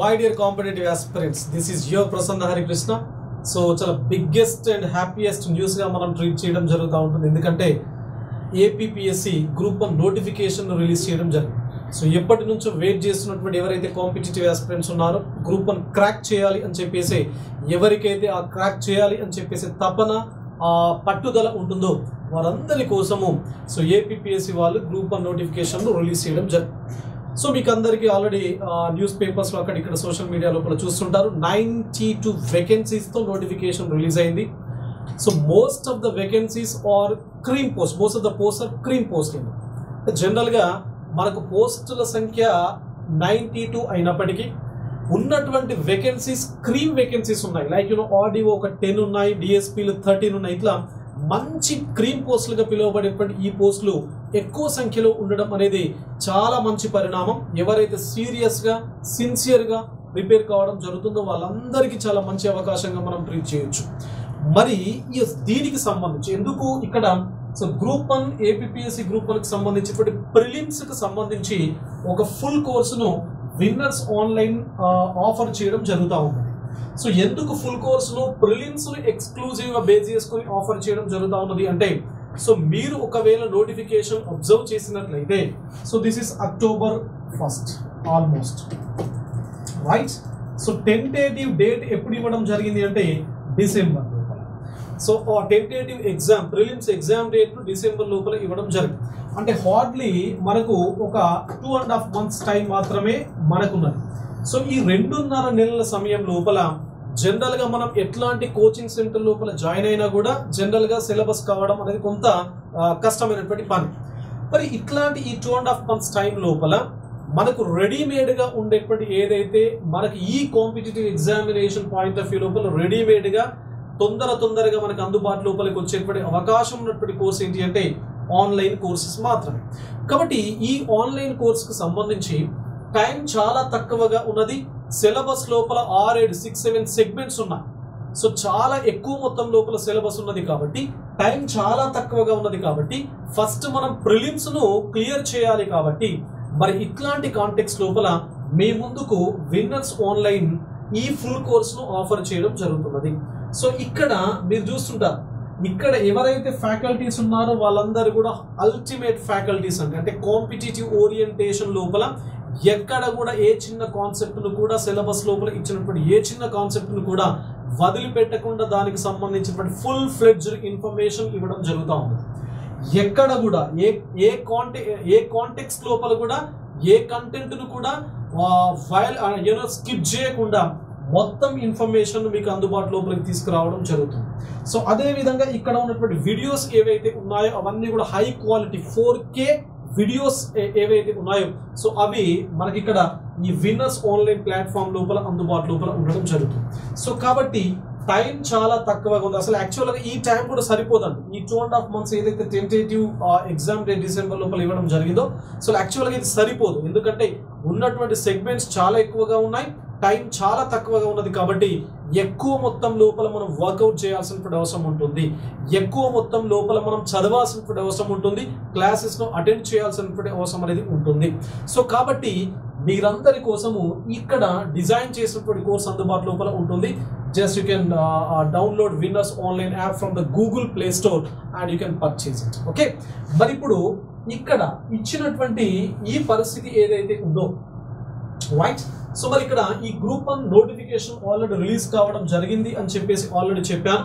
My dear competitive aspirants this is your Prasanna Harikrishna so చాలా biggest and happiest న్యూస్గా మనం treat చేయడం జరుగుతూ ఉంటుంది. ఎందుకంటే APPSC group one notification release చేయడం జరిగింది. సో ఎప్పటి నుంచో వెయిట్ చేస్తున్నటువంటి ఎవరైతే కాంపిటేటివ్ ఆస్పిరెంట్స్ ఉన్నారో గ్రూప్ వన్ క్రాక్ చేయాలి అని చెప్పేసి ఎవరికైతే ఆ క్రాక్ చేయాలి అని చెప్పేసి తపన ఆ పట్టుదల ఉంటుందో వారందరి కోసము సో ఏపీపీఎస్సి వాళ్ళు గ్రూప్ వన్ నోటిఫికేషన్ రిలీజ్ చేయడం జరిగింది సో మీకు అందరికీ ఆల్రెడీ న్యూస్ పేపర్స్లో అక్కడ ఇక్కడ సోషల్ మీడియా లోపల చూస్తుంటారు. నైంటీ టూ వేకెన్సీస్తో నోటిఫికేషన్ రిలీజ్ అయింది. So most of the vacancies are cream post most of the post are cream post జనరల్గా మనకు పోస్టుల సంఖ్య నైంటీ టూ అయినప్పటికీ ఉన్నటువంటి వేకెన్సీస్ క్రీమ్ వేకెన్సీస్ ఉన్నాయి. లైక్ యూనో ఆడియో ఒక టెన్ ఉన్నాయి డిఎస్పీలు థర్టీన్ ఉన్నాయి. ఇట్లా మంచి క్రీమ్ పోస్టులుగా పిలువబడేటువంటి ఈ పోస్టులు ఎక్కువ సంఖ్యలో ఉండడం అనేది చాలా మంచి పరిణామం. ఎవరైతే సీరియస్గా సిన్సియర్గా ప్రిపేర్ కావడం జరుగుతుందో వాళ్ళందరికీ చాలా మంచి అవకాశంగా మనం ట్రీట్ చేయొచ్చు. మరి దీనికి సంబంధించి ఎందుకు ఇక్కడ so group one APSC group వన్కి సంబంధించినటువంటి ప్రిలిమ్స్కి సంబంధించి ఒక ఫుల్ కోర్సును విన్నర్స్ ఆన్లైన్ ఆఫర్ చేయడం జరుగుతూ ఉంది సో ఎందుకు ఫుల్ కోర్సును ప్రిలిమ్స్ను ఎక్స్క్లూజివ్గా బేస్ చేసుకొని ఆఫర్ చేయడం జరుగుతూ ఉన్నది అంటే సో మీరు ఒకవేళ నోటిఫికేషన్ అబ్జర్వ్ చేసినట్లయితే so this is October first almost right so tentative date ఎప్పుడు ఇవ్వడం జరిగింది అంటే డిసెంబర్ లోపల. సో ఆ tentative exam prelims exam date December లోపల ఇవ్వడం జరిగింది. అంటే హార్డ్లీ మనకు ఒక two and half months time మాత్రమే మనకున్నది. సో ఈ రెండున్నర నెలల సమయం లోపల జనరల్గా మనం ఎట్లాంటి కోచింగ్ సెంటర్ లోపల జాయిన్ అయినా కూడా జనరల్గా సిలబస్ కావడం అనేది కొంత కష్టమైనటువంటి పని. మరి ఇట్లాంటి ఈ two and half months time లోపల మనకు రెడీమేడ్గా ఉండేటువంటి ఏదైతే మనకి ఈ competitive examination point of view లోపల రెడీమేడ్గా తొందర తొందరగా మనకు అందుబాటు లోపలికి వచ్చేటువంటి అవకాశం ఉన్నటువంటి కోర్స్ ఏంటి అంటే ఆన్లైన్ కోర్సెస్ మాత్రమే. కాబట్టి ఈ ఆన్లైన్ కోర్సుకు సంబంధించి టైం చాలా తక్కువగా ఉన్నది. సిలబస్ లోపల ఆరేడు సిక్స్ సెవెన్ సెగ్మెంట్స్ ఉన్నాయి. సో చాలా ఎక్కువ మొత్తం లోపల సిలబస్ ఉన్నది కాబట్టి టైం చాలా తక్కువగా ఉన్నది కాబట్టి ఫస్ట్ మనం ప్రిలిమ్స్ను క్లియర్ చేయాలి కాబట్టి మరి ఇట్లాంటి కాంటెక్స్ లోపల మీ ముందుకు విన్నర్స్ ఆన్లైన్ ఈ ఫుల్ కోర్స్ను ఆఫర్ చేయడం జరుగుతున్నది. సో ఇక్కడ మీరు చూస్తుంటారు ఇక్కడ ఎవరైతే ఫ్యాకల్టీస్ ఉన్నారో వాళ్ళందరూ కూడా అల్టిమేట్ ఫ్యాకల్టీస్ అంటే అంటే కాంపిటేటివ్ ఓరియంటేషన్ లోపల ఎక్కడ కూడా ఏ చిన్న కాన్సెప్ట్ను కూడా సిలబస్ లోపల ఇచ్చినటువంటి ఏ చిన్న కాన్సెప్ట్ను కూడా వదిలిపెట్టకుండా దానికి సంబంధించినటువంటి ఫుల్ ఫ్లెడ్జ్డ్ ఇన్ఫర్మేషన్ ఇవ్వడం జరుగుతూ ఉంది. ఎక్కడ కూడా ఏ ఏ కాంటె ఏ కాంటెక్స్ లోపల కూడా ఏ కంటెంట్ను కూడా ఫైల్ యూనో స్కిప్ చేయకుండా మొత్తం ఇన్ఫర్మేషన్ మీకు అందుబాటు లోపలికి తీసుకురావడం జరుగుతుంది. సో అదేవిధంగా ఇక్కడ ఉన్నటువంటి వీడియోస్ ఏవైతే ఉన్నాయో అవన్నీ కూడా high quality four K videos ఏవైతే ఉన్నాయో సో అవి మనకి ఇక్కడ ఈ విన్నర్స్ ఆన్లైన్ ప్లాట్ఫామ్ లోపల అందుబాటు లోపల ఉండడం జరుగుతుంది. సో కాబట్టి టైం చాలా తక్కువగా ఉంది. అసలు యాక్చువల్గా ఈ టైం కూడా సరిపోదండి. ఈ టూ అండ్ హాఫ్ మంత్స్ ఏదైతే టెంటేటివ్ ఎగ్జామ్ డేట్ డిసెంబర్ లోపల ఇవ్వడం జరిగిందో సో యాక్చువల్గా ఇది సరిపోదు. ఎందుకంటే ఉన్నటువంటి సెగ్మెంట్స్ చాలా ఎక్కువగా ఉన్నాయి. టైం చాలా తక్కువగా ఉన్నది కాబట్టి ఎక్కువ మొత్తం లోపల మనం వర్కౌట్ చేయాల్సినటువంటి అవసరం ఉంటుంది. ఎక్కువ మొత్తం లోపల మనం చదవాల్సినటువంటి అవసరం ఉంటుంది. క్లాసెస్ను అటెండ్ చేయాల్సినటువంటి అవసరం అనేది ఉంటుంది. సో కాబట్టి మీరందరి కోసము ఇక్కడ డిజైన్ చేసినటువంటి కోర్స్ అందుబాటు లోపల ఉంటుంది. Just you can download Winners Online app from the Google Play Store and you can purchase it okay మరి ఇప్పుడు ఇక్కడ ఇచ్చినటువంటి ఈ పరిస్థితి ఏదైతే ఉందో రైట్ సో మరి ఇక్కడ ఈ group one notification already release కావడం జరిగింది అని చెప్పేసి ఆల్రెడీ చెప్పాను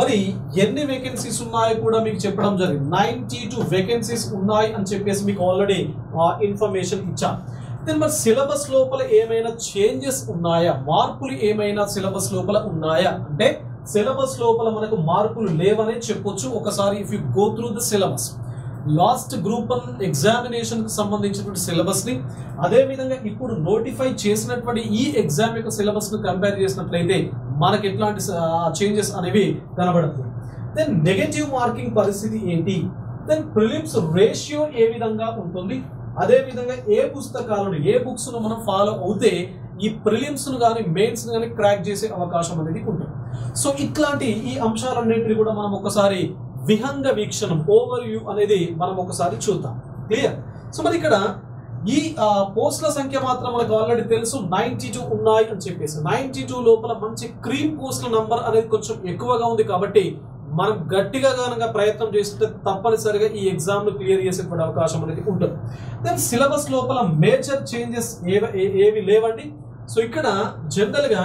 మరి ఎన్ని వేకెన్సీస్ ఉన్నాయో కూడా మీకు చెప్పడం జరిగింది. నైన్టీ టూ వేకెన్సీస్ ఉన్నాయి అని చెప్పేసి మీకు ఆల్రెడీ ఇన్ఫర్మేషన్ ఇచ్చాను దెన్ మరి సిలబస్ లోపల ఏమైనా చేంజెస్ ఉన్నాయా? మార్పులు ఏమైనా సిలబస్ లోపల ఉన్నాయా? అంటే సిలబస్ లోపల మనకు మార్పులు లేవనే చెప్పొచ్చు. ఒకసారి if you go through the syllabus last group one ఎగ్జామినేషన్కి సంబంధించినటువంటి సిలబస్ని ఇప్పుడు నోటిఫై చేసినటువంటి ఈ ఎగ్జామ్ యొక్క సిలబస్ను కంపేర్ చేసినట్లయితే మనకి ఎట్లాంటి చేంజెస్ అనేవి కనబడుతుంది దెన్ నెగటివ్ మార్కింగ్ పరిస్థితి ఏంటి? దెన్ ప్రిలిమ్స్ రేషియో ఏ విధంగా ఉంటుంది? అదేవిధంగా ఏ పుస్తకాలను ఏ బుక్స్ను మనం ఫాలో అవుతే ఈ ప్రిలిమ్స్ను కానీ మెయిన్స్ను కానీ క్రాక్ చేసే అవకాశం అనేది ఉంటుంది. సో ఇట్లాంటి ఈ అంశాలన్నింటినీ కూడా మనం ఒకసారి విహంగ వీక్షణం ఓవర్ వ్యూ అనేది మనం ఒకసారి చూద్దాం. క్లియర్ సో మరి ఇక్కడ ఈ పోస్టుల సంఖ్య మాత్రం మనకు ఆల్రెడీ తెలుసు. నైన్టీ టూ ఉన్నాయి అని చెప్పేసి. నైన్టీ టూ లోపల మంచి క్రీమ్ పోస్టుల నంబర్ అనేది కొంచెం ఎక్కువగా ఉంది కాబట్టి మనం గట్టిగా కనుక ప్రయత్నం చేస్తుంటే తప్పనిసరిగా ఈ ఎగ్జామ్ను క్లియర్ చేసేటువంటి అవకాశం అనేది ఉంటుంది దెన్ సిలబస్ లోపల మేజర్ చేంజెస్ ఏవి లేవండి? సో ఇక్కడ జనరల్గా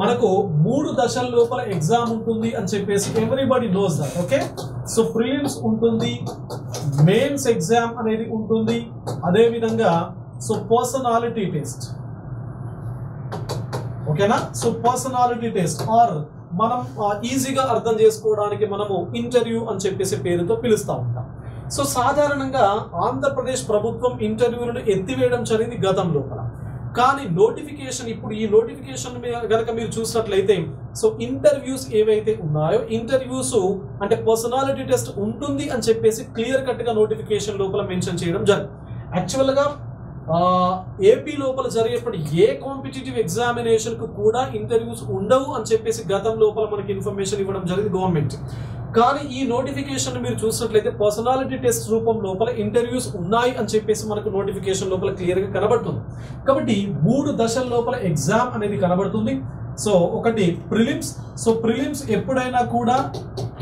మనకు మూడు దశల లోపల ఎగ్జామ్ ఉంటుంది అని చెప్పేసి everybody knows that okay so prelims ఉంటుంది మెయిన్స్ ఎగ్జామ్ అనేది ఉంటుంది. అదే విధంగా సో పర్సనాలిటీ టెస్ట్ ఓకేనా? సో పర్సనాలిటీ టెస్ట్ ఆర్ మనం ఈజీగా అర్థం చేసుకోవడానికి మనము ఇంటర్వ్యూ అని చెప్పేసి పేరుతో పిలుస్తూ ఉంటాం. సో సాధారణంగా ఆంధ్రప్రదేశ్ ప్రభుత్వం ఇంటర్వ్యూలను ఎత్తివేయడం జరిగింది గతం లోపల. కానీ నోటిఫికేషన్ ఇప్పుడు ఈ నోటిఫికేషన్ గనక మీరు చూసినట్లయితే సో ఇంటర్వ్యూస్ ఏవైతే ఉన్నాయో ఇంటర్వ్యూస్ అంటే పర్సనాలిటీ టెస్ట్ ఉంటుంది అని చెప్పేసి క్లియర్ కట్గా నోటిఫికేషన్ లోపల మెన్షన్ చేయడం జరిగింది. యాక్చువల్గా ఏపీ లోపల జరిగేటువంటి ఏ కాంపిటేటివ్ ఎగ్జామినేషన్కు కూడా ఇంటర్వ్యూస్ ఉండవు అని చెప్పేసి గతం లోపల మనకి ఇన్ఫర్మేషన్ ఇవ్వడం జరిగింది గవర్నమెంట్ కానీ ఈ నోటిఫికేషన్ మీరు చూసినట్లయితే పర్సనాలిటీ టెస్ట్ రూపం లోపల ఇంటర్వ్యూస్ ఉన్నాయి అని చెప్పేసి మనకు నోటిఫికేషన్ లోపల క్లియర్గా కనబడుతుంది. కాబట్టి మూడు దశల లోపల ఎగ్జామ్ అనేది కనబడుతుంది. సో ఒకటి ప్రిలిమ్స్. సో ప్రిలిమ్స్ ఎప్పుడైనా కూడా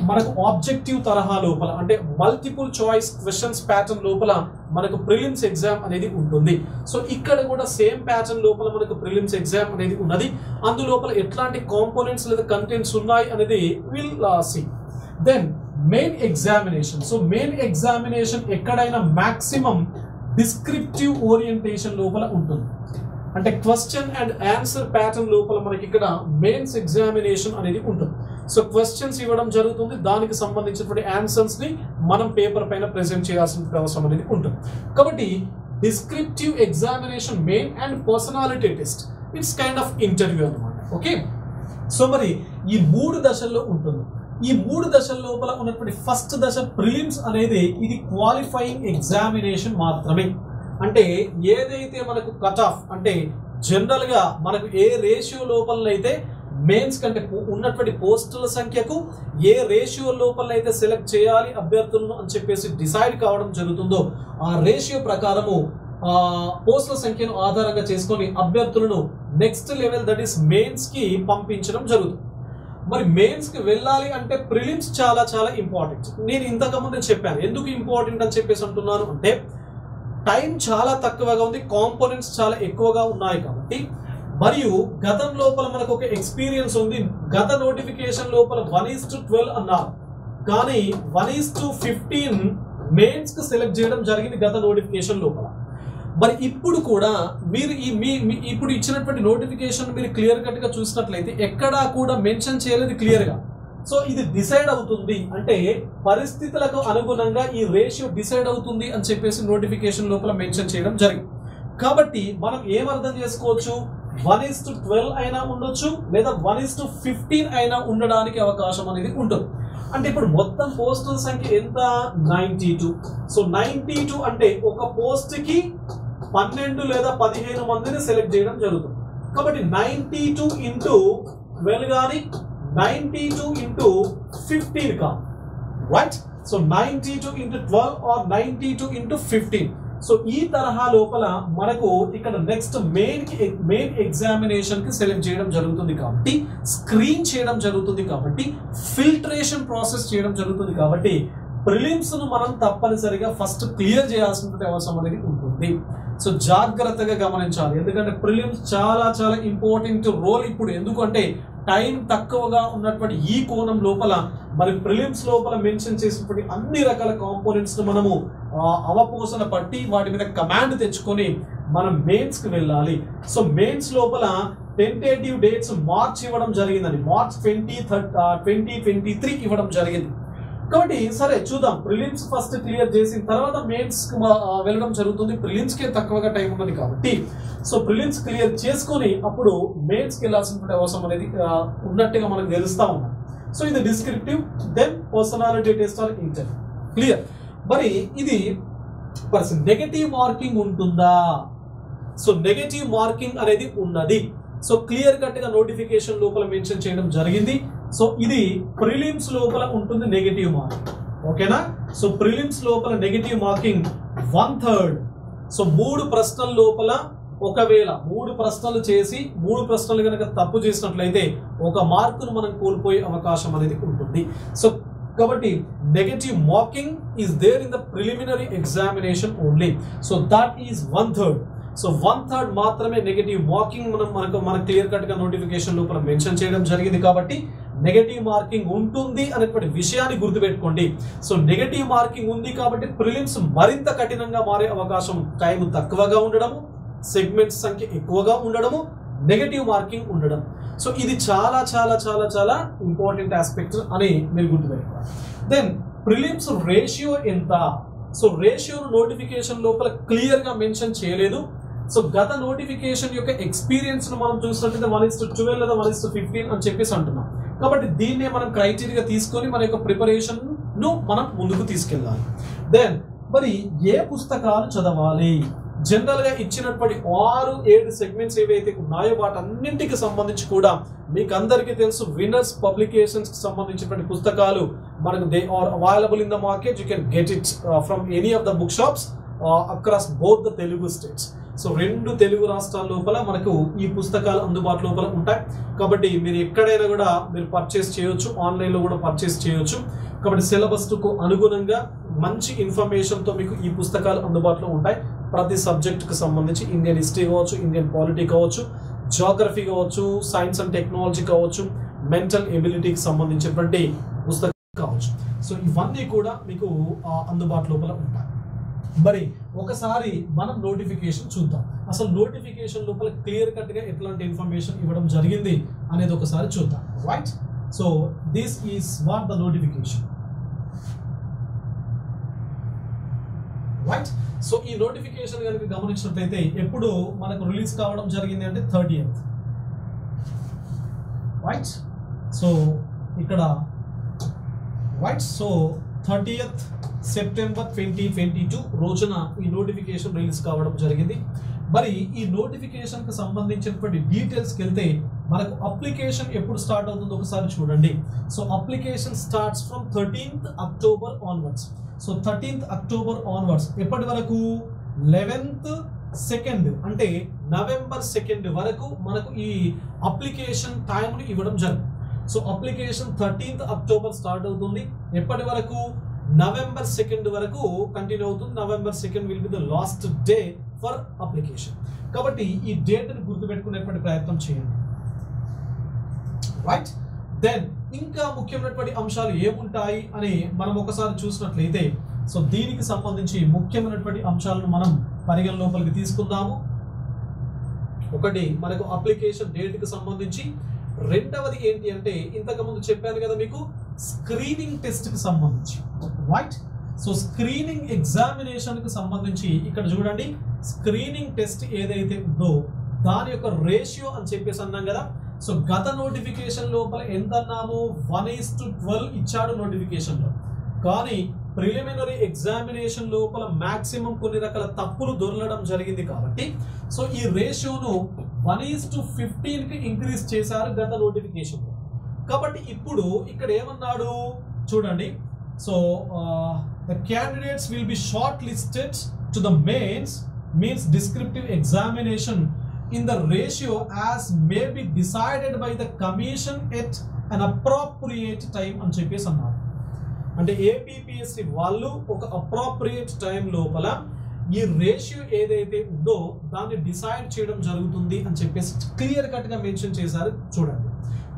మనకు ఆబ్జెక్టివ్ తరహా లోపల అంటే మల్టిపుల్ చాయిస్ క్వశ్చన్స్ ప్యాటర్న్ లోపల మనకు ప్రిలిమ్స్ ఎగ్జామ్ అనేది ఉంటుంది. సో ఇక్కడ కూడా సేమ్ ప్యాటర్న్ లోపల మనకు ప్రిలిమ్స్ ఎగ్జామ్ అనేది ఉన్నది. అందులోపల ఎట్లాంటి కాంపోనెంట్స్ లేదా కంటెంట్స్ ఉన్నాయి అనేది will see then main examination so main examination ఎక్కడైనా మ్యాక్సిమం డిస్క్రిప్టివ్ ఓరియంటేషన్ లోపల ఉంటుంది. అంటే క్వశ్చన్ అండ్ ఆన్సర్ ప్యాటర్న్ లోపల మనకి ఇక్కడ మెయిన్స్ ఎగ్జామినేషన్ అనేది ఉంటుంది. సో క్వశ్చన్స్ ఇవ్వడం జరుగుతుంది. దానికి సంబంధించినటువంటి ఆన్సర్స్ని మనం పేపర్ పైన ప్రెజెంట్ చేయాల్సిన అవసరం అనేది ఉంటుంది. కాబట్టి descriptive examination main and personality test it's kind of interview అనమాట ఓకే సో మరి ఈ మూడు దశల్లో ఉంటుంది. ఈ మూడు దశల లోపల ఉన్నటువంటి ఫస్ట్ దశ ప్రిలిమ్స్ అనేది ఇది క్వాలిఫైయింగ్ ఎగ్జామినేషన్ మాత్రమే. అంటే ఏదైతే మనకు కట్ ఆఫ్ అంటే జనరల్గా మనకు ఏ రేషియో లోపలనైతే మెయిన్స్ కంటే ఉన్నటువంటి పోస్టుల సంఖ్యకు ఏ రేషియో లోపలనైతే సెలెక్ట్ చేయాలి అభ్యర్థులను అని చెప్పేసి డిసైడ్ కావడం జరుగుతుందో ఆ రేషియో ప్రకారము పోస్టుల సంఖ్యను ఆధారంగా చేసుకొని అభ్యర్థులను నెక్స్ట్ లెవెల్ దట్ ఈస్ మెయిన్స్కి పంపించడం జరుగుతుంది. మరి మెయిన్స్కి వెళ్ళాలి అంటే ప్రిలిమ్స్ చాలా చాలా ఇంపార్టెంట్ నేను ఇంతకుముందు చెప్పాను. ఎందుకు ఇంపార్టెంట్ అని చెప్పేసి అంటున్నాను అంటే టైం చాలా తక్కువగా ఉంది కాంపోనెంట్స్ చాలా ఎక్కువగా ఉన్నాయి కాబట్టి మరియు గతం లోపల మనకు ఒక ఎక్స్పీరియన్స్ ఉంది. గత నోటిఫికేషన్ లోపల వన్ ఈస్ టు ట్వెల్వ్ అన్నారు. కానీ వన్ ఈస్ టు ఫిఫ్టీన్ మెయిన్స్కి సెలెక్ట్ చేయడం జరిగింది గత నోటిఫికేషన్ లోపల. మరి ఇప్పుడు కూడా మీరు ఈ మీ మీ- ఇప్పుడు ఇచ్చినటువంటి నోటిఫికేషన్ మీరు క్లియర్ కట్గా చూసినట్లయితే ఎక్కడా కూడా మెన్షన్ చేయలేదు క్లియర్గా సో ఇది డిసైడ్ అవుతుంది అంటే పరిస్థితులకు అనుగుణంగా ఈ రేషియో డిసైడ్ అవుతుంది అని చెప్పేసి నోటిఫికేషన్ లోపల మెన్షన్ చేయడం జరిగింది. కాబట్టి మనం ఏమర్థం చేసుకోవచ్చు? వన్ ఇస్ టు ట్వెల్వ్ అయినా ఉండొచ్చు లేదా వన్ ఇస్ టు ఫిఫ్టీన్ అయినా ఉండడానికి అవకాశం అనేది ఉంటుంది. అంటే ఇప్పుడు మొత్తం పోస్టుల సంఖ్య ఎంత? Ninety two so ninety two అంటే ఒక పోస్ట్కి పన్నెండు లేదా పదిహేను మందిని సెలెక్ట్ చేయడం జరుగుతుంది. కాబట్టి నైంటీ టూ ఇంటూ ట్వెల్వ్ కానీ నైంటీ టూ ఇంటూ ఫిఫ్టీన్ కా right so ninety two into twelve or ninety two into fifteen so ఈ తరహా లోపల మనకు ఇక్కడ నెక్స్ట్ మెయిన్ మెయిన్ ఎగ్జామినేషన్కి సెలెక్ట్ చేయడం జరుగుతుంది కాబట్టి స్క్రీన్ చేయడం జరుగుతుంది కాబట్టి ఫిల్టరేషన్ ప్రాసెస్ చేయడం జరుగుతుంది కాబట్టి ప్రిలిమ్స్ను మనం తప్పనిసరిగా ఫస్ట్ క్లియర్ చేయాల్సిన అవసరం అనేది ఉంటుంది. సో జాగ్రత్తగా గమనించాలి. ఎందుకంటే ప్రిలిమ్స్ చాలా చాలా ఇంపార్టెంట్ రోల్ ఇప్పుడు. ఎందుకంటే టైం తక్కువగా ఉన్నటువంటి ఈ కోణం లోపల మరి ప్రిలిమ్స్ లోపల మెన్షన్ చేసినటువంటి అన్ని రకాల కాంపోనెంట్స్ను మనము అవపోసన పట్టి వాటి మీద కమాండ్ తెచ్చుకొని మనం మెయిన్స్కి వెళ్ళాలి. సో మెయిన్స్ లోపల టెంటేటివ్ డేట్స్ మార్చ్ ఇవ్వడం జరిగిందని మార్చ్ ట్వంటీ థర్ ట్వంటీ ట్వంటీ త్రీ ఇవ్వడం జరిగింది. కాబట్టి సరే చూద్దాం. ప్రిలిమ్స్ ఫస్ట్ క్లియర్ చేసిన తర్వాత మెయిన్స్కి వెళ్ళడం జరుగుతుంది. ప్రిలిమ్స్కి తక్కువగా టైం ఉన్నది కాబట్టి. సో ప్రిలిమ్స్ క్లియర్ చేసుకొని అప్పుడు మెయిన్స్కి వెళ్ళాల్సిన అవసరం అనేది ఉన్నట్టుగా మనకు తెలుస్తూ ఉన్నాం. సో ఇది descriptive then personality test or interview clear? మరి ఇది పర్సన్ నెగటివ్ మార్కింగ్ ఉంటుందా? సో నెగటివ్ మార్కింగ్ అనేది ఉన్నది. సో క్లియర్ కట్గా నోటిఫికేషన్ లోపల మెన్షన్ చేయడం జరిగింది. సో ఇది ప్రిలిమ్స్ లోపల ఉంటుంది నెగటివ్ మార్క్ ఓకేనా? సో ప్రిలిమ్స్ లోపల negative marking one third so మూడు ప్రశ్నల లోపల ఒకవేళ మూడు ప్రశ్నలు చేసి మూడు ప్రశ్నలు కనుక తప్పు చేసినట్లయితే ఒక మార్కును మనం కోల్పోయే అవకాశం అనేది ఉంటుంది. సో కాబట్టి negative marking is there in the preliminary examination only so that is one third so one third మాత్రమే నెగటివ్ వాకింగ్ మనం మనకు మన క్లియర్ కట్గా నోటిఫికేషన్ లోపల మెన్షన్ చేయడం జరిగింది కాబట్టి నెగటివ్ మార్కింగ్ ఉంటుంది అనేటువంటి విషయాన్ని గుర్తుపెట్టుకోండి. సో నెగటివ్ మార్కింగ్ ఉంది కాబట్టి ప్రిలిమ్స్ మరింత కఠినంగా మారే అవకాశం టైం తక్కువగా ఉండడము సెగ్మెంట్స్ సంఖ్య ఎక్కువగా ఉండడము నెగటివ్ మార్కింగ్ ఉండడం. సో ఇది చాలా చాలా చాలా చాలా ఇంపార్టెంట్ ఆస్పెక్ట్ అని మీరు గుర్తుపెట్టుకోవాలి. దెన్ ప్రిలిమ్స్ రేషియో ఎంత? సో రేషియోను నోటిఫికేషన్ లోపల క్లియర్గా మెన్షన్ చేయలేదు. సో గత నోటిఫికేషన్ యొక్క ఎక్స్పీరియన్స్ను మనం చూసినట్లయితే వన్ ఇస్ టు ట్వెల్వ్ లేదా వన్ ఇస్ టు ఫిఫ్టీన్ అని చెప్పేసి అంటున్నాం. కాబట్టి దీన్నే మనం క్రైటీరియా తీసుకొని మన యొక్క ప్రిపరేషన్ను మనం ముందుకు తీసుకెళ్ళాలి. దెన్ మరి ఏ పుస్తకాలు చదవాలి? జనరల్గా ఇచ్చినటువంటి ఆరు ఏడు సెగ్మెంట్స్ ఏవైతే ఉన్నాయో వాటన్నింటికి సంబంధించి కూడా మీకు అందరికీ తెలుసు విన్నర్స్ పబ్లికేషన్స్కి సంబంధించినటువంటి పుస్తకాలు మనకు they are available in the market you can get it from any of the book shops across both the Telugu states so రెండు తెలుగు రాష్ట్రాల లోపల మనకు ఈ పుస్తకాలు అందుబాటు లోపల ఉంటాయి. కాబట్టి మీరు ఎక్కడైనా కూడా మీరు పర్చేస్ చేయొచ్చు ఆన్లైన్లో కూడా పర్చేస్ చేయొచ్చు. కాబట్టి సిలబస్కు అనుగుణంగా మంచి ఇన్ఫర్మేషన్తో మీకు ఈ పుస్తకాలు అందుబాటులో ఉంటాయి. ప్రతి సబ్జెక్టుకు సంబంధించి ఇండియన్ హిస్టరీ కావచ్చు ఇండియన్ పాలిటీ కావచ్చు జాగ్రఫీ కావచ్చు సైన్స్ అండ్ టెక్నాలజీ కావచ్చు మెంటల్ ఎబిలిటీకి సంబంధించినటువంటి పుస్తకం కావచ్చు. సో ఇవన్నీ కూడా మీకు అందుబాటు లోపల ఉంటాయి. మరి ఒకసారి మనం నోటిఫికేషన్ చూద్దాం. అసలు నోటిఫికేషన్ లోపల క్లియర్ కట్గా ఎట్లాంటి ఇన్ఫర్మేషన్ ఇవ్వడం జరిగింది అనేది ఒకసారి చూద్దాం. Right so this is what the notification right so ఈ నోటిఫికేషన్ కనుక గమనించినట్లయితే ఎప్పుడు మనకు రిలీజ్ కావడం జరిగింది అంటే థర్టీ రైట్ సో ఇక్కడ. Right so thirtieth September twenty twenty two రోజున ఈ నోటిఫికేషన్ రిలీజ్ కావడం జరిగింది. మరి ఈ నోటిఫికేషన్కి సంబంధించినటువంటి డీటెయిల్స్కి వెళ్తే మనకు అప్లికేషన్ ఎప్పుడు స్టార్ట్ అవుతుందో ఒకసారి చూడండి. So application starts from thirteenth October onwards so thirteenth October onwards ఎప్పటి వరకు? లెవెన్త్ సెకండ్ అంటే నవంబర్ సెకండ్ వరకు మనకు ఈ అప్లికేషన్ టైంని ఇవ్వడం జరుగుతుంది so application thirteenth October start అవుతుంది. ఎప్పటి వరకు? నవంబర్ సెకండ్ వరకు కంటిన్యూ అవుతుంది. November second will be the last day for application కాబట్టి ఈ డేట్ని గుర్తుపెట్టుకునేటువంటి ప్రయత్నం చేయండి. రైట్ దెన్ ఇంకా ముఖ్యమైనటువంటి అంశాలు ఏముంటాయి అని మనం ఒకసారి చూసినట్లయితే సో దీనికి సంబంధించి ముఖ్యమైనటువంటి అంశాలను మనం పరిగణ లోపలికి తీసుకుందాము. ఒకటి మనకు అప్లికేషన్ డేట్కి సంబంధించి. రెండవది ఏంటి అంటే ఇంతకుముందు చెప్పాను కదా మీకు స్క్రీనింగ్ టెస్ట్కి సంబంధించి. రైట్ సో స్క్రీనింగ్ ఎగ్జామినేషన్కి సంబంధించి ఇక్కడ చూడండి స్క్రీనింగ్ టెస్ట్ ఏదైతే ఉందో దాని యొక్క రేషియో అని చెప్పేసి అన్నాం కదా. సో గత నోటిఫికేషన్ లోపల ఎంత అన్నాము వన్ ఈస్ టు ట్వెల్వ్ ఇచ్చాడు నోటిఫికేషన్లో కానీ ప్రిలిమినరీ ఎగ్జామినేషన్ లోపల మ్యాక్సిమం కొన్ని రకాల తప్పులు దొరలడం జరిగింది కాబట్టి సో ఈ రేషియోను వన్ ఈస్ టు ఫిఫ్టీన్కి ఇంక్రీజ్ చేశారు గత నోటిఫికేషన్లో కాబట్టి ఇప్పుడు ఇక్కడ ఏమన్నాడు? చూడండి. So the candidates will be shortlisted to the mains means descriptive examination in the ratio as may be decided by the commission at an appropriate time అని చెప్పేసి అన్నారు. అంటే ఏపీపీఎస్సి వాళ్ళు ఒక అప్రాప్రియేట్ టైం లోపల ఈ రేషియో ఏదైతే ఉందో దాన్ని డిసైడ్ చేయడం జరుగుతుంది అని చెప్పేసి క్లియర్ కట్గా మెన్షన్ చేశారు. చూడండి.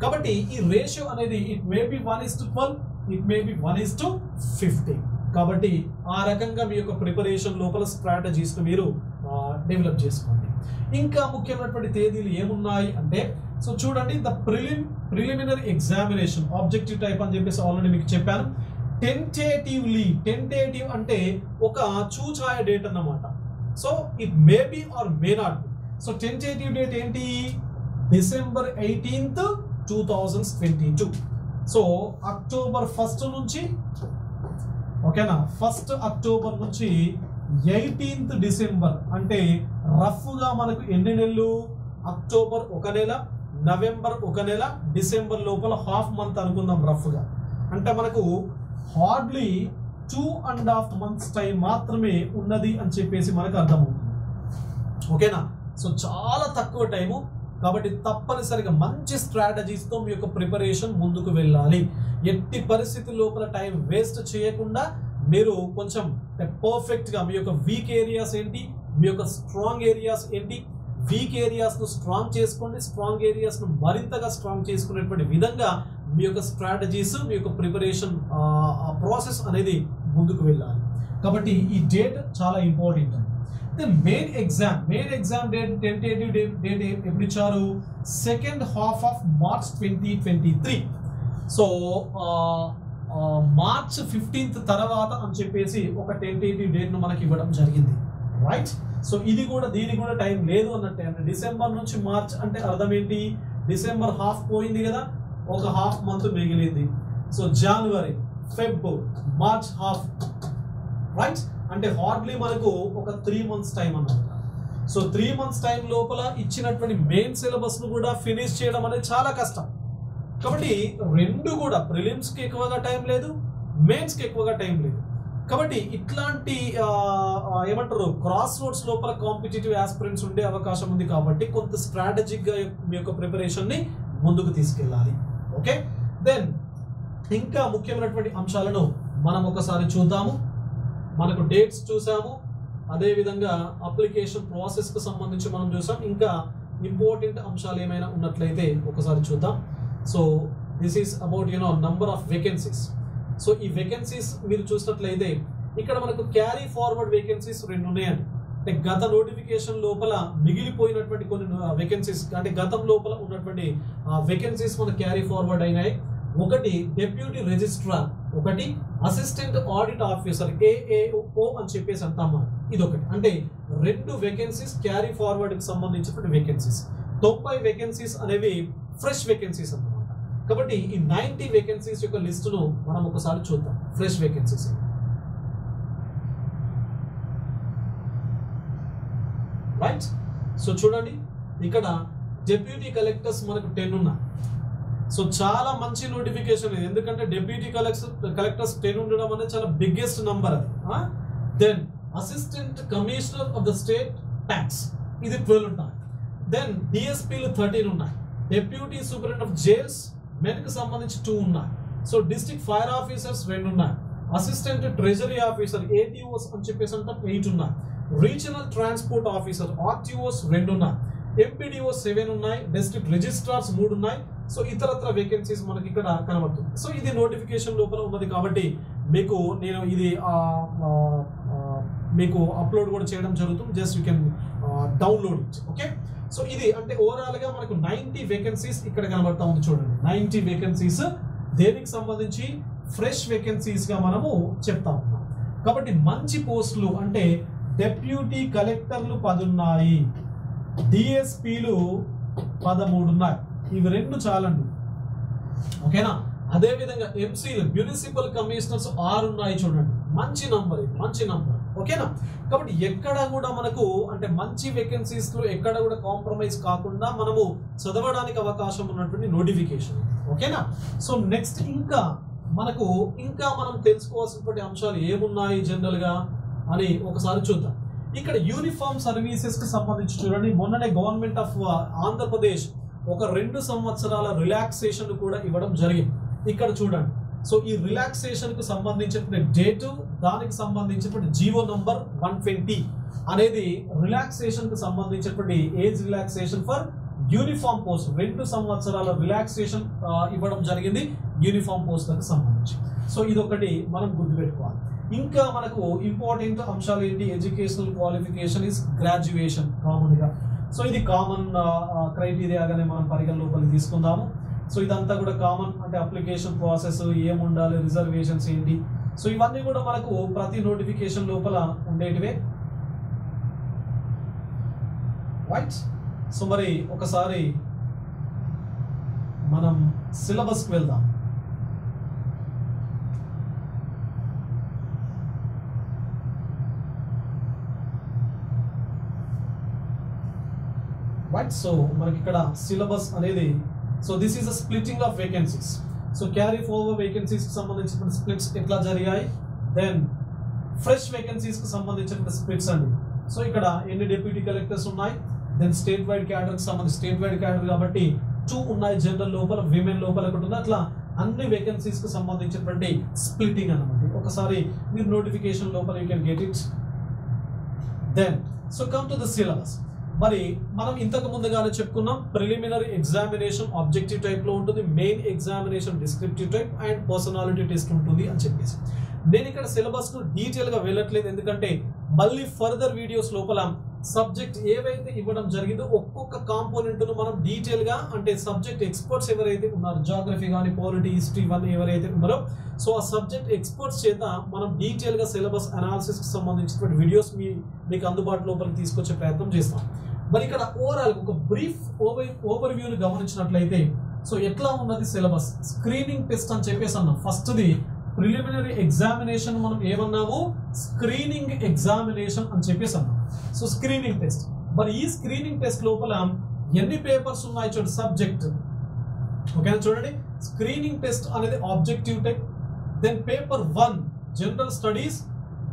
కాబట్టి ఈ రేషియో అనేది it may be one is to twelve it may be one is to fifty కాబట్టి ఆ రకంగా మీ యొక్క ప్రిపరేషన్ లోపల స్ట్రాటజీస్ను మీరు డెవలప్ చేసుకోండి. ఇంకా ముఖ్యమైనటువంటి తేదీలు ఏమున్నాయి అంటే సో చూడండి the prelim preliminary examination objective type అని చెప్పేసి ఆల్రెడీ మీకు చెప్పాను. టెంటేటివ్లీ టెంటేటివ్ అంటే ఒక చూచాయ డేట్ అన్నమాట. So it may be or may not be so tentative date ఏంటి? December eighteenth two thousand twenty two so October first నుంచి ఓకేనా? ఫస్ట్ అక్టోబర్ నుంచి ఎయిటీన్త్ డిసెంబర్ అంటే రఫ్గా మనకు ఎన్ని నెలలు? అక్టోబర్ ఒక నెల నవంబర్ ఒక నెల డిసెంబర్ లోపల హాఫ్ మంత్ అనుకుందాం రఫ్గా. అంటే మనకు hardly two and half months time మాత్రమే ఉన్నది అని చెప్పేసి మనకు అర్థమవుతుంది. ఓకేనా? సో చాలా తక్కువ టైము కాబట్టి తప్పనిసరిగా మంచి స్ట్రాటజీస్తో మీ యొక్క ప్రిపరేషన్ ముందుకు వెళ్ళాలి. ఎట్టి పరిస్థితి లోపల టైం వేస్ట్ చేయకుండా మీరు కొంచెం పర్ఫెక్ట్గా మీ యొక్క వీక్ ఏరియాస్ ఏంటి మీ యొక్క స్ట్రాంగ్ ఏరియాస్ ఏంటి వీక్ ఏరియాస్ను స్ట్రాంగ్ చేసుకోండి స్ట్రాంగ్ ఏరియాస్ను మరింతగా స్ట్రాంగ్ చేసుకునేటువంటి విధంగా మీ యొక్క స్ట్రాటజీస్ మీ యొక్క ప్రిపరేషన్ ప్రాసెస్ అనేది ముందుకు వెళ్ళాలి. కాబట్టి ఈ డేట్ చాలా ఇంపార్టెంట్ అండి main exam main exam date tentative date ఎప్పుడు ఇచ్చారు? Second half of March twenty twenty three so March fifteenth తర్వాత అని చెప్పేసి ఒక టెంటేటివ్ డేట్ను మనకి ఇవ్వడం జరిగింది. రైట్ సో ఇది కూడా దీనికి కూడా టైం లేదు అన్నట్టే అంటే డిసెంబర్ నుంచి మార్చ్ అంటే అర్థం ఏంటి? డిసెంబర్ హాఫ్ పోయింది కదా ఒక హాఫ్ మంత్ మిగిలింది. సో జనవరి ఫెబ్ మార్చ్ హాఫ్ రైట్ అంటే హార్డ్లీ మనకు ఒక త్రీ మంత్స్ టైం అన్నమాట. సో త్రీ మంత్స్ టైం లోపల ఇచ్చినటువంటి మెయిన్ సిలబస్ను కూడా ఫినిష్ చేయడం అనేది చాలా కష్టం. కాబట్టి రెండు కూడా ప్రిలిమ్స్కి ఎక్కువగా టైం లేదు మెయిన్స్కి ఎక్కువగా టైం లేదు. కాబట్టి ఇట్లాంటి ఏమంటారు క్రాస్ రోడ్స్ లోపల కాంపిటేటివ్ ఆస్పిరెంట్స్ ఉండే అవకాశం ఉంది కాబట్టి కొంత స్ట్రాటజిక్గా మీ యొక్క ప్రిపరేషన్ని ముందుకు తీసుకెళ్ళాలి. ఓకే దెన్ ఇంకా ముఖ్యమైనటువంటి అంశాలను మనం ఒకసారి చూద్దాము. మనకు డేట్స్ చూసాము. అదేవిధంగా అప్లికేషన్ ప్రాసెస్కు సంబంధించి మనం చూసాం. ఇంకా ఇంపార్టెంట్ అంశాలు ఏమైనా ఉన్నట్లయితే ఒకసారి చూద్దాం. So this is about you know number of vacancies so ఈ వేకెన్సీస్ మీరు చూసినట్లయితే ఇక్కడ మనకు క్యారీ ఫార్వర్డ్ వేకెన్సీస్ రెండు ఉన్నాయండి. అంటే గత నోటిఫికేషన్ లోపల మిగిలిపోయినటువంటి కొన్ని వేకెన్సీస్ అంటే గతం లోపల ఉన్నటువంటి వేకెన్సీస్ మన క్యారీ ఫార్వర్డ్ అయినాయి. ఒకటి డెప్యూటీ రిజిస్ట్రార్ ఒకటి అసిస్టెంట్ ఆడిట్ ఆఫీసర్ ఏఏఓ అని చెప్పేసి అంటాము ఇది ఒకటి అంటే రెండు వేకెన్సీస్ క్యారీ ఫార్వర్డ్కి సంబంధించినటువంటి వేకెన్సీస్ తొంభై వేకెన్సీస్ అనేవి ఫ్రెష్ వేకెన్సీస్ అన్నమాట. కాబట్టి ఈ నైంటీ వేకెన్సీస్ యొక్క లిస్టును మనం ఒకసారి చూద్దాం. ఫ్రెష్ వేకెన్సీస్ రైట్ సో చూడండి. ఇక్కడ డెప్యూటీ కలెక్టర్స్ మనకు టెన్ ఉన్నాయి. సో చాలా మంచి నోటిఫికేషన్ ఇది. ఎందుకంటే డెప్యూటీ కలెక్టర్ కలెక్టర్స్ టెన్ ఉండడం అనేది చాలా బిగ్గెస్ట్ నంబర్ అది. Then assistant commissioner of the state tax ఇది ట్వెల్వ్ ఉన్నాయి. దెన్ డిఎస్పీలు థర్టీన్ ఉన్నాయి. డెప్యూటీ సూపరింట్ ఆఫ్ జైల్స్ మెన్కి సంబంధించి టూ ఉన్నాయి. సో డిస్ట్రిక్ట్ ఫైర్ ఆఫీసర్స్ రెండు ఉన్నాయి. అసిస్టెంట్ ట్రెజరీ ఆఫీసర్ ఏటీఓస్ అని చెప్పేసి అంటే ఎయిట్ ఉన్నాయి. రీజనల్ ట్రాన్స్పోర్ట్ ఆఫీసర్ ఆర్టీఓస్ రెండు ఉన్నాయి. ఎంపీడీఓ సెవెన్ ఉన్నాయి. డిస్ట్రిక్ట్ రిజిస్ట్రార్స్ మూడు ఉన్నాయి. సో ఇతరత్ర వేకెన్సీస్ మనకి ఇక్కడ కనబడుతుంది. సో ఇది నోటిఫికేషన్ లోపల ఉన్నది కాబట్టి మీకు నేను ఇది మీకు అప్లోడ్ కూడా చేయడం జరుగుతుంది. Just you can download it okay so ఇది అంటే ఓవరాల్గా మనకు నైంటీ వేకెన్సీస్ ఇక్కడ కనబడతా ఉంది చూడండి. నైన్టీ వేకెన్సీస్ దేనికి సంబంధించి? ఫ్రెష్ వేకెన్సీస్గా మనము చెప్తా ఉన్నాం. కాబట్టి మంచి పోస్టులు అంటే డెప్యూటీ కలెక్టర్లు పదున్నాయి. డిఎస్పీలు పదమూడు ఉన్నాయి ఇవి రెండు చాలండి. ఓకేనా? అదేవిధంగా ఎంసీలు మున్సిపల్ కమిషనర్స్ ఆరు ఉన్నాయి చూడండి. మంచి నంబర్ ఇది మంచి నంబర్ ఓకేనా? కాబట్టి ఎక్కడ కూడా మనకు అంటే మంచి వేకెన్సీస్లో ఎక్కడ కూడా కాంప్రమైజ్ కాకుండా మనము చదవడానికి అవకాశం ఉన్నటువంటి నోటిఫికేషన్ ఓకేనా? సో నెక్స్ట్ ఇంకా మనకు ఇంకా మనం తెలుసుకోవాల్సినటువంటి అంశాలు ఏమున్నాయి జనరల్గా అని ఒకసారి చూద్దాం. ఇక్కడ యూనిఫామ్ సర్వీసెస్కి సంబంధించి చూడండి. మొన్ననే గవర్నమెంట్ ఆఫ్ ఆంధ్రప్రదేశ్ ఒక రెండు సంవత్సరాల రిలాక్సేషన్ కూడా ఇవ్వడం జరిగింది. ఇక్కడ చూడండి. సో ఈ రిలాక్సేషన్కు సంబంధించిన సంబంధించినటువంటి డేటు దానికి సంబంధించినటువంటి జీవో నంబర్ వన్ ట్వంటీ అనేది రిలాక్సేషన్కు సంబంధించినటువంటి age relaxation for uniform post రెండు సంవత్సరాల రిలాక్సేషన్ ఇవ్వడం జరిగింది యూనిఫామ్ పోస్ట్లకు సంబంధించి. సో ఇదొకటి మనం గుర్తుపెట్టుకోవాలి. ఇంకా మనకు ఇంపార్టెంట్ అంశాలు ఏంటి? ఎడ్యుకేషనల్ క్వాలిఫికేషన్ ఇస్ గ్రాడ్యుయేషన్ కామన్గా సో ఇది కామన్ క్రైటీరియాగానే మనం పరిగణలోపలికి తీసుకుందాము. సో ఇదంతా కూడా కామన్ అంటే అప్లికేషన్ ప్రాసెస్ ఏముండాలి రిజర్వేషన్స్ ఏంటి? సో ఇవన్నీ కూడా మనకు ప్రతి నోటిఫికేషన్ లోపల ఉండేటివే. రైట్ సో మరి ఒకసారి మనం సిలబస్కి వెళ్దాం. రైట్ సో మనకి ఇక్కడ సిలబస్ అనేది so this is a splitting of vacancies so carry forward vacancies సంబంధించిన స్ప్లిట్స్ ఎట్లా జరిగాయి? దెన్ ఫ్రెష్ వేకెన్సీస్కి సంబంధించిన స్ప్లిట్స్ అండి. సో ఇక్కడ ఎన్ని డిప్యూటీ కలెక్టర్స్ ఉన్నాయి? దెన్ స్టేట్ వైడ్ క్యాడర్ సంబంధించి స్టేట్ వైడ్ క్యాడర్ కాబట్టి టూ ఉన్నాయి జనరల్ లోపల విమెన్ లోపల ఉంటుంది అట్లా అన్ని వేకెన్సీస్కి సంబంధించినటువంటి స్ప్లిట్టింగ్ అనమాట ఒకసారి మీరు నోటిఫికేషన్ లోపల you can get it then so come to the syllabus మరి మనం ఇంతకు ముందుగానే చెప్పుకున్నాం ప్రిలిమినరీ ఎగ్జామినేషన్ ఆబ్జెక్టివ్ టైప్లో ఉంటుంది main examination descriptive type and personality test ఉంటుంది అని చెప్పేసి. నేను ఇక్కడ సిలబస్ను డీటెయిల్గా వెళ్ళట్లేదు ఎందుకంటే మళ్ళీ ఫర్దర్ వీడియోస్ లోపల సబ్జెక్ట్ ఏవైతే ఇవ్వడం జరిగిందో ఒక్కొక్క కాంపోనెంట్ను మనం డీటెయిల్గా అంటే సబ్జెక్ట్ ఎక్స్పర్ట్స్ ఎవరైతే ఉన్నారు జాగ్రఫీ కానీ పాలిటీ హిస్టరీ ఇవన్నీ ఎవరైతే ఉన్నారో సో ఆ సబ్జెక్ట్ ఎక్స్పర్ట్స్ చేత మనం డీటెయిల్గా సిలబస్ అనాలిసిస్కి సంబంధించినటువంటి వీడియోస్ మీ మీకు అందుబాటు లోపలికి తీసుకొచ్చే ప్రయత్నం చేస్తాం. మరి ఇక్కడ ఓవరాల్ ఒక బ్రీఫ్ ఓవర్ ఓవర్ వ్యూని గమనించినట్లయితే సో ఎట్లా ఉన్నది సిలబస్? స్క్రీనింగ్ టెస్ట్ అని చెప్పేసి అన్నాం. ఫస్ట్ది ప్రిలిమినరీ ఎగ్జామినేషన్ మనం ఏమన్నాము? స్క్రీనింగ్ ఎగ్జామినేషన్ అని చెప్పేసి అన్నాం. సో స్క్రీనింగ్ టెస్ట్ మరి ఈ స్క్రీనింగ్ టెస్ట్ లోపల ఎన్ని పేపర్స్ ఉన్నాయి చూడండి సబ్జెక్ట్ ఓకేనా చూడండి. స్క్రీనింగ్ టెస్ట్ అనేది objective type then paper one general studies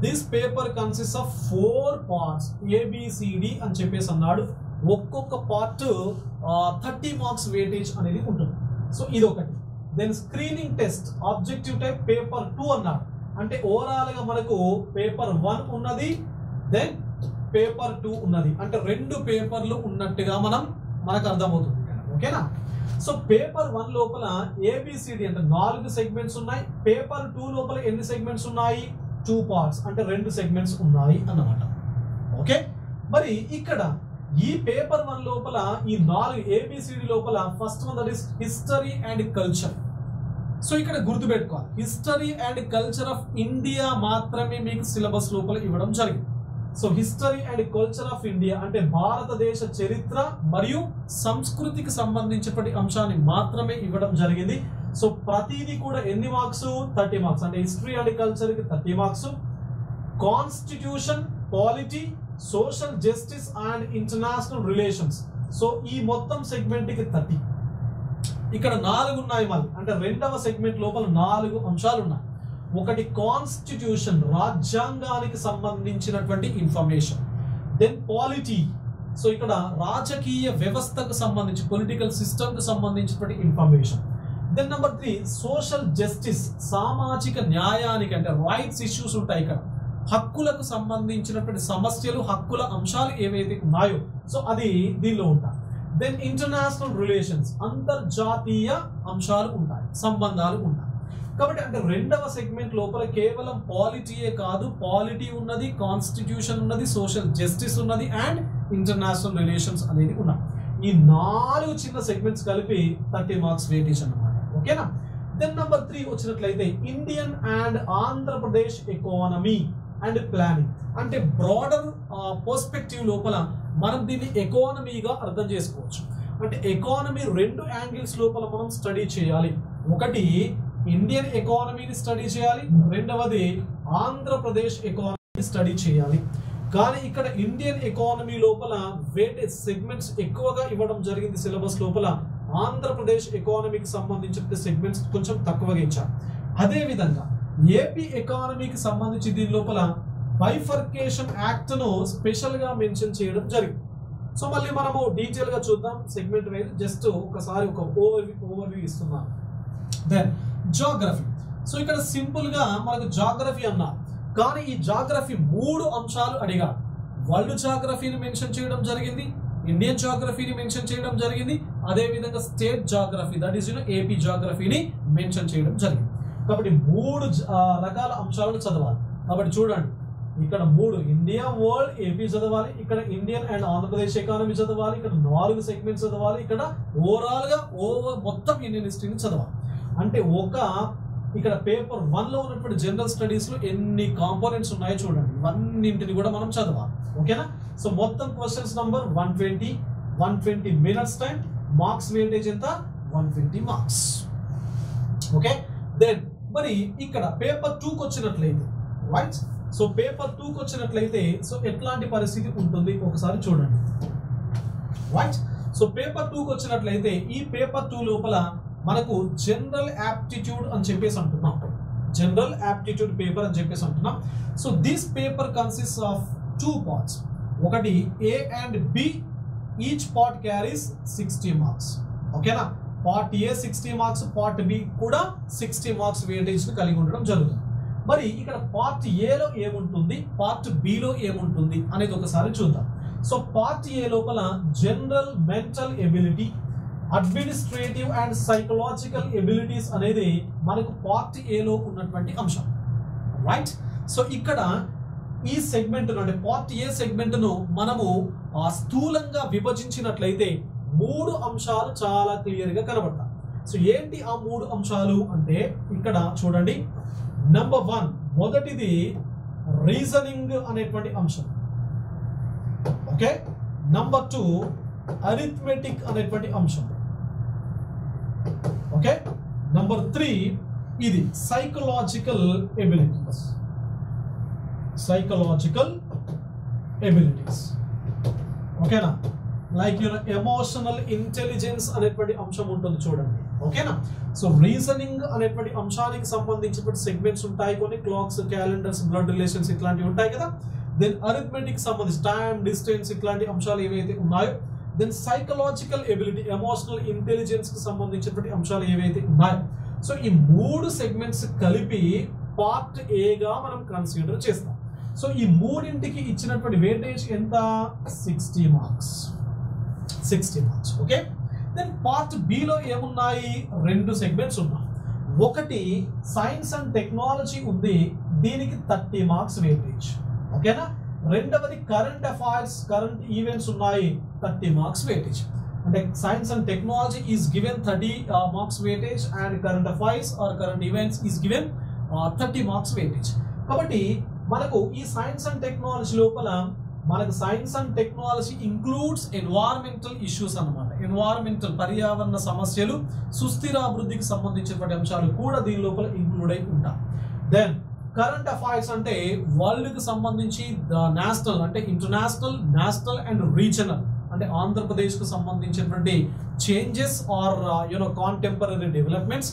this paper consist of four parts A B C D అని చెప్పేసి అన్నాడు. ఒక్కొక్క పార్ట్ థర్టీ మార్క్స్ వెయిటేజ్ అనేది ఉంటుంది. సో ఇది ఒకటి then screening test objective type paper two అన్నాడు. అంటే ఓవరాల్గా మనకు పేపర్ వన్ ఉన్నది దెన్ పేపర్ టూ ఉన్నది. అంటే రెండు పేపర్లు ఉన్నట్టుగా మనం మనకు అర్థమవుతుంది. ఓకేనా? సో పేపర్ వన్ లోపల ఏబిసిడి అంటే నాలుగు సెగ్మెంట్స్ ఉన్నాయి. పేపర్ టూ లోపల ఎన్ని సెగ్మెంట్స్ ఉన్నాయి? టూ పార్ట్స్ అంటే రెండు సెగ్మెంట్స్ ఉన్నాయి అన్నమాట. ఓకే మరి ఇక్కడ ఈ పేపర్ వన్ లోపల ఈ నాలుగు ఏబిసిడి లోపల first one that is history and culture so ఇక్కడ గుర్తుపెట్టుకోవాలి. History and culture of India మాత్రమే మీకు సిలబస్ లోపల ఇవ్వడం జరిగింది. So history and culture of India అంటే భారతదేశ చరిత్ర మరియు సంస్కృతికి సంబంధించినటువంటి అంశాన్ని మాత్రమే ఇవ్వడం జరిగింది. సో ప్రతిదీ కూడా ఎన్ని మార్క్స్? Thirty marks. అంటే history and thirty marks. Constitution polity social justice and international relations so ఈ మొత్తం సెగ్మెంట్కి థర్టీ. ఇక్కడ నాలుగు ఉన్నాయి మళ్ళీ. అంటే రెండవ సెగ్మెంట్ లోపల నాలుగు అంశాలు ఉన్నాయి ఒకటి కాన్స్టిట్యూషన్ రాజ్యాంగానికి సంబంధించినటువంటి ఇన్ఫర్మేషన్ దెన్ పాలిటీ సో ఇక్కడ రాజకీయ వ్యవస్థకు సంబంధించి పొలిటికల్ సిస్టమ్కి సంబంధించినటువంటి information then number three social justice సామాజిక న్యాయానికి అంటే రైట్స్ ఇష్యూస్ ఉంటాయి ఇక్కడ. హక్కులకు సంబంధించినటువంటి సమస్యలు హక్కుల అంశాలు ఏవైతే ఉన్నాయో సో అది దీనిలో ఉంటాయి దెన్ ఇంటర్నేషనల్ రిలేషన్స్ అంతర్జాతీయ అంశాలు ఉంటాయి సంబంధాలు ఉంటాయి. కాబట్టి అంటే రెండవ సెగ్మెంట్ లోపల కేవలం పాలిటీయే కాదు పాలిటీ ఉన్నది కాన్స్టిట్యూషన్ ఉన్నది సోషల్ జస్టిస్ ఉన్నది అండ్ ఇంటర్నేషనల్ రిలేషన్స్ అనేది ఉన్నాయి. ఈ నాలుగు చిన్న సెగ్మెంట్స్ కలిపి థర్టీ మార్క్స్ వెయిటేజ్ అన్నమాట. ఓకేనా? దెన్ నంబర్ త్రీ వచ్చినట్లయితే Indian and Andhra Pradesh economy and planning అంటే బ్రాడర్ పర్స్పెక్టివ్ లోపల మనం దీన్ని ఎకానమీగా అర్థం చేసుకోవచ్చు. అంటే ఎకానమీ రెండు యాంగిల్స్ లోపల మనం స్టడీ చేయాలి. ఒకటి ఇండియన్ ఎకానమీని స్టడీ చేయాలి. రెండవది ఆంధ్రప్రదేశ్ ఎకానమీ స్టడీ చేయాలి. కానీ ఇక్కడ ఇండియన్ ఎకానమీ లోపల వేటే సెగ్మెంట్స్ ఎక్కువగా ఇవ్వడం జరిగింది సిలబస్ లోపల. ఆంధ్రప్రదేశ్ ఎకానమీకి సంబంధించిన సెగ్మెంట్స్ కొంచెం తక్కువగా ఇచ్చారు. అదేవిధంగా ఏపీ ఎకానమీకి సంబంధించి దీని లోపల బైఫర్కేషన్ యాక్ట్ను స్పెషల్గా మెన్షన్ చేయడం జరిగింది. సో మళ్ళీ మనము డీటెయిల్గా చూద్దాం. సెగ్మెంట్ వైజ్ జస్ట్ ఒకసారి ఒక ఓవర్ ఓవర్వ్యూ ఇస్తున్నాను. దెన్ జాగ్రఫీ సో ఇక్కడ సింపుల్గా మనకు జాగ్రఫీ అన్నారు. కానీ ఈ జాగ్రఫీ మూడు అంశాలు అడిగాడు వరల్డ్ జాగ్రఫీని మెన్షన్ చేయడం జరిగింది. ఇండియన్ జాగ్రఫీని మెన్షన్ చేయడం జరిగింది. అదే విధంగా state geography that is you know AP జాగ్రఫీని mention చేయడం జరిగింది. కాబట్టి మూడు రకాల అంశాలను చదవాలి. కాబట్టి చూడండి. ఇక్కడ మూడు ఇండియా వరల్డ్ ఏపీ చదవాలి. ఇక్కడ ఇండియన్ అండ్ ఆంధ్రప్రదేశ్ ఎకానమీ చదవాలి. ఇక్కడ నాలుగు సెగ్మెంట్స్ చదవాలి. ఇక్కడ ఓవరాల్గా ఓవర్ మొత్తం ఇండియన్ హిస్టరీని చదవాలి. అంటే ఒక ఇక్కడ పేపర్ వన్లో ఉన్నటువంటి జనరల్ స్టడీస్లో ఎన్ని కాంపోనెంట్స్ ఉన్నాయో చూడండి. ఇవన్నింటిని కూడా మనం చదవాలి. ఓకేనా? సో మొత్తం questions number one twenty one twenty minutes time marks weightage ఎంత? One twenty marks okay then మరి ఇక్కడ పేపర్ టూకి వచ్చినట్లయితే రైట్ సో పేపర్ టూకి వచ్చినట్లయితే సో ఎట్లాంటి పరిస్థితి ఉంటుంది? ఒకసారి చూడండి. రైట్ సో పేపర్ టూకి వచ్చినట్లయితే ఈ పేపర్ టూ లోపల మనకు జనరల్ యాప్టిట్యూడ్ అని చెప్పేసి అంటున్నాం. జనరల్ యాప్టిట్యూడ్ పేపర్ అని చెప్పేసి అంటున్నాం. So this paper consist of two parts ఒకటి A and B each part carries sixty marks ఓకేనా? Part A sixty marks part B కూడా సిక్స్టీ మార్క్స్ వేటేజ్ని కలిగి ఉండడం జరుగుతుంది. మరి ఇక్కడ పార్ట్ ఏలో ఏముంటుంది? పార్ట్ బిలో ఏముంటుంది? అనేది ఒకసారి చూద్దాం. సో పార్ట్ ఏ లోపల general mental ability administrative and psychological abilities అనేది మనకు పార్ట్ ఏలో ఉన్నటువంటి అంశం. రైట్ సో ఇక్కడ ఈ సెగ్మెంట్ అంటే పార్ట్ ఏ సెగ్మెంట్ను మనము ఆ స్థూలంగా విభజించినట్లయితే మూడు అంశాలు చాలా క్లియర్గా కనబడతాయి. సో ఏంటి ఆ మూడు అంశాలు అంటే ఇక్కడ చూడండి. నంబర్ వన్ మొదటిది రీజనింగ్ అనేటువంటి అంశం. ఓకే నంబర్ టూ అరిథమెటిక్ అనేటువంటి అంశం. ఓకే నంబర్ త్రీ ఇది సైకలాజికల్ ఎబిలిటీస్ సైకలాజికల్ ఎబిలిటీస్ ఓకేనా like you know emotional intelligence అనేటువంటి అంశం ఉంటుంది చూడండి. ఓకేనా సో రీజనింగ్ అనేటువంటి అంశానికి సంబంధించినటువంటి సెగ్మెంట్స్ ఉంటాయి. కొన్ని క్లాక్స్ క్యాలెండర్స్ బ్లడ్ రిలేషన్స్ ఇట్లాంటివి ఉంటాయి కదా? దెన్ అరిథమెటిక్ సంబంధించి టైం డిస్టెన్స్ ఇట్లాంటి అంశాలు ఏవైతే ఉన్నాయో దెన్ సైకలాజికల్ ఎబిలిటీ ఎమోషనల్ ఇంటెలిజెన్స్కి సంబంధించినటువంటి అంశాలు ఏవైతే ఉన్నాయో. సో ఈ మూడు సెగ్మెంట్స్ కలిపి పార్ట్ ఏగా మనం కన్సిడర్ చేస్తాం. సో ఈ మూడింటికి ఇచ్చినటువంటి వేటేజ్ ఎంత? Sixty marks sixty marks okay then part below ఏమున్నాయి? రెండు సెగ్మెంట్స్ ఉన్నాయి. ఒకటి సైన్స్ అండ్ టెక్నాలజీ ఉంది దీనికి థర్టీ మార్క్స్ వేటేజ్ ఓకేనా రెండవది కరెంట్ అఫైర్స్ కరెంట్ ఈవెంట్స్ ఉన్నాయి థర్టీ మార్క్స్ వేటేజ్. అంటే science and technology is given thirty marks weightage and current affairs or current events is given thirty marks weightage. కాబట్టి మనకు ఈ science and technology లోపల మనకు science and technology includes environmental issues అన్నమాట. Environmental పర్యావరణ సమస్యలు సుస్థిర అభివృద్ధికి సంబంధించినటువంటి అంశాలు కూడా దీని లోపల ఇంక్లూడ్ అయి ఉంటాయి. దెన్ కరెంట్ అఫైర్స్ అంటే వరల్డ్కి సంబంధించి సంబంధించి నేషనల్ అంటే ఇంటర్నేషనల్ నేషనల్ అండ్ రీజనల్ అంటే ఆంధ్రప్రదేశ్కు సంబంధించినటువంటి changes or you know contemporary developments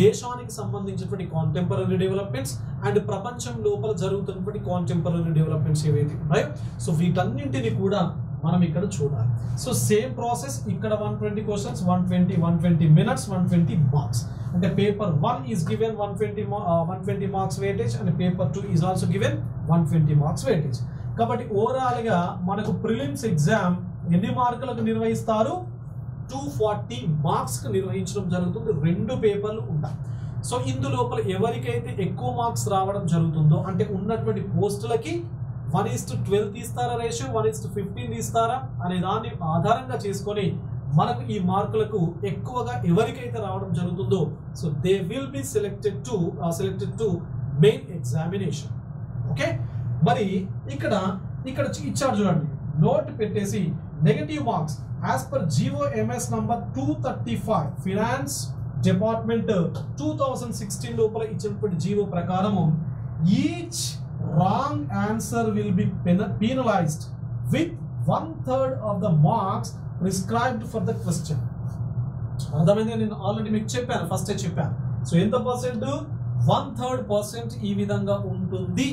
దేశానికి సంబంధించినటువంటి కాంటెంపరీ డెవలప్మెంట్స్ అండ్ ప్రపంచం లోపల జరుగుతున్నటువంటి కాంటెంపరీ డెవలప్మెంట్స్ ఏవైతే ఉన్నాయో సో వీటన్నింటిని కూడా మనం ఇక్కడ చూడాలి. సో సేమ్ ప్రాసెస్ ఇక్కడ one twenty questions one twenty one twenty minutes one twenty marks అంటే paper one is given one twenty one twenty marks weightage and paper two is also given one twenty marks weightage కాబట్టి ఓవరాల్గా మనకు prelims exam ఎన్ని మార్కులకు నిర్వహిస్తారు? Two forty మార్క్స్కి నిర్వహించడం జరుగుతుంది. రెండు పేపర్లు ఉంటాయి. సో ఇందులోపల ఎవరికైతే ఎక్కువ మార్క్స్ రావడం జరుగుతుందో అంటే ఉన్నటువంటి పోస్టులకి వన్ ఇస్ టు ట్వెల్వ్ తీస్తారా ratio one is to fifteen తీస్తారా అనే దాన్ని ఆధారంగా చేసుకొని మనకు ఈ మార్కులకు ఎక్కువగా ఎవరికైతే రావడం జరుగుతుందో so they will be selected to selected to main examination okay? మరి ఇక్కడ ఇక్కడ ఇచ్చారు చూడండి. నోట్ పెట్టేసి negative marks as per GO MS number two thirty five finance department two thousand sixteen లోపల ఇచ్చినటువంటి జీవో ప్రకారము each wrong answer will be penalised with one third of the marks prescribed for the question అర్థమైంది నేను already మీకు చెప్పాను ఫస్టే చెప్పాను. So ఎంత పర్సెంట్ వన్ థర్డ్ పర్సెంట్ ఈ విధంగా ఉంటుంది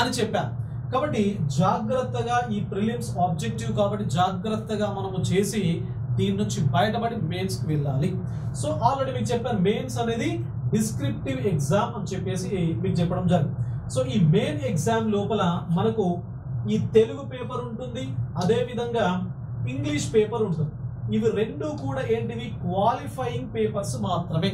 అని చెప్పాను. కాబట్టి జాగ్రత్తగా ఈ ప్రిలిమ్స్ ఆబ్జెక్టివ్ కాబట్టి జాగ్రత్తగా మనము చేసి దీని నుంచి బయటపడి మెయిన్స్కి వెళ్ళాలి. సో ఆల్రెడీ మీకు చెప్పాను మెయిన్స్ అనేది డిస్క్రిప్టివ్ ఎగ్జామ్ అని చెప్పేసి మీకు చెప్పడం జరిగింది. సో ఈ మెయిన్ ఎగ్జామ్ లోపల మనకు ఈ తెలుగు పేపర్ ఉంటుంది అదేవిధంగా ఇంగ్లీష్ పేపర్ ఉంటుంది. ఇవి రెండు కూడా ఏంటివి? క్వాలిఫైయింగ్ పేపర్స్ మాత్రమే.